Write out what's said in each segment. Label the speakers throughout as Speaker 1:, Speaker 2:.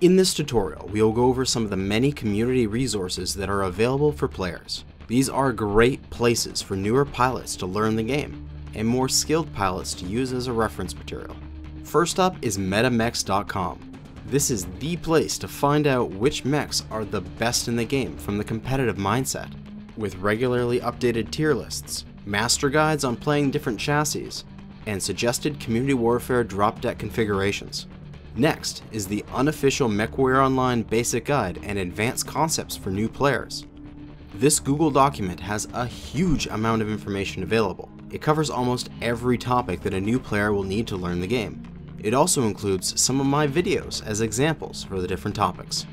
Speaker 1: In this tutorial, we will go over some of the many community resources that are available for players. These are great places for newer pilots to learn the game, and more skilled pilots to use as a reference material. First up is metamechs.com. This is the place to find out which mechs are the best in the game from the competitive mindset, with regularly updated tier lists, master guides on playing different chassis, and suggested Community Warfare drop deck configurations. Next is the unofficial MechWarrior Online Basic Guide and Advanced Concepts for new players. This Google document has a huge amount of information available. It covers almost every topic that a new player will need to learn the game. It also includes some of my videos as examples for the different topics.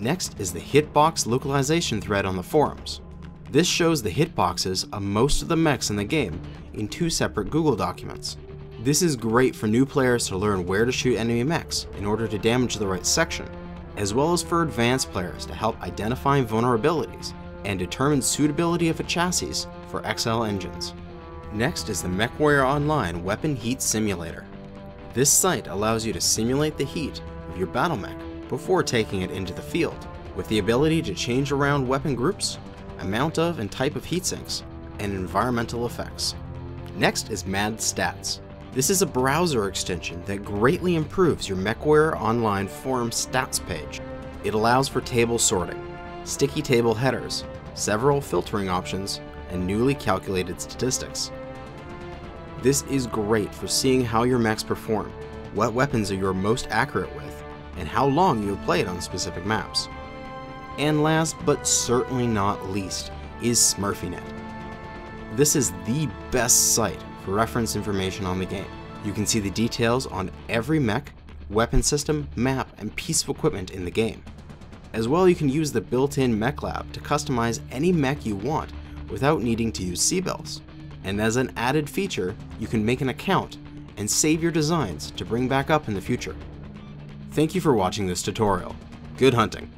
Speaker 1: Next is the hitbox localization thread on the forums. This shows the hitboxes of most of the mechs in the game in two separate Google documents. This is great for new players to learn where to shoot enemy mechs in order to damage the right section, as well as for advanced players to help identify vulnerabilities and determine suitability of a chassis for XL engines. Next is the MechWarrior Online Weapon Heat Simulator. This site allows you to simulate the heat of your battle mech before taking it into the field, with the ability to change around weapon groups, amount of and type of heat sinks, and environmental effects. Next is Mad Stats. This is a browser extension that greatly improves your MechWarrior Online forum stats page. It allows for table sorting, sticky table headers, several filtering options, and newly calculated statistics. This is great for seeing how your mechs perform, what weapons are you most accurate with, and how long you have played on specific maps. And last but certainly not least is Smurfynet. This is the best site reference information on the game. You can see the details on every mech, weapon system, map, and piece of equipment in the game. As well, you can use the built-in Mech Lab to customize any mech you want without needing to use C-Bills. And as an added feature, you can make an account and save your designs to bring back up in the future. Thank you for watching this tutorial. Good hunting!